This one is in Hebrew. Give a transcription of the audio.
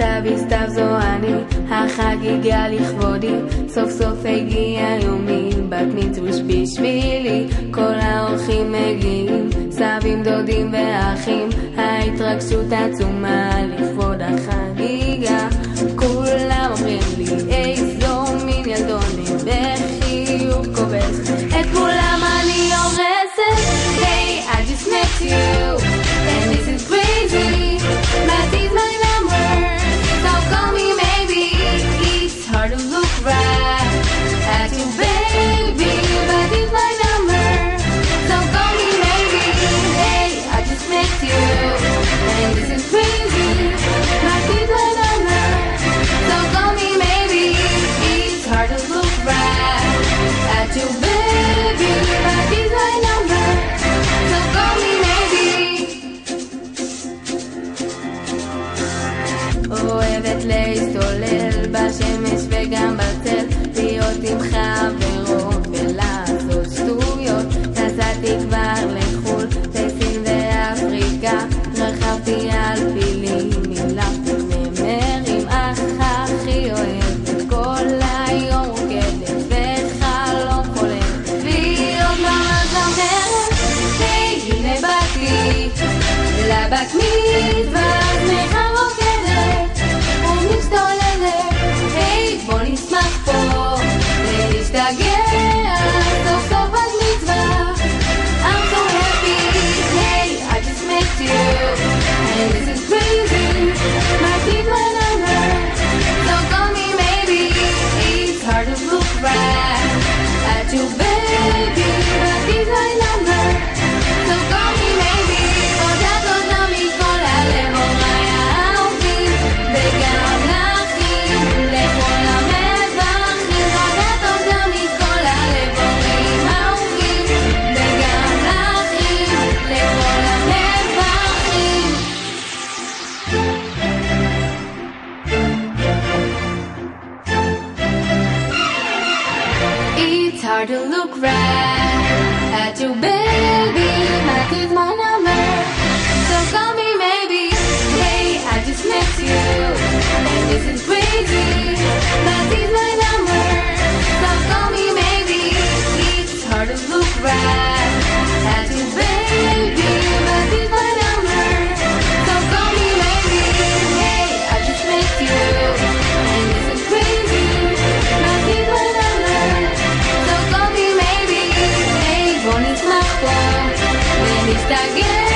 סתיו היא זו אני, החגיגה לכבודי, סוף סוף הגיע יומי, בת מצווש בשבילי, כל האורחים מגיעים, סבים, דודים ואחים, ההתרגשות עצומה לכבוד החגיגה. It's hard to look right at you, baby. My is my number, so call me maybe. Hey, I just met you, this is. Instagram.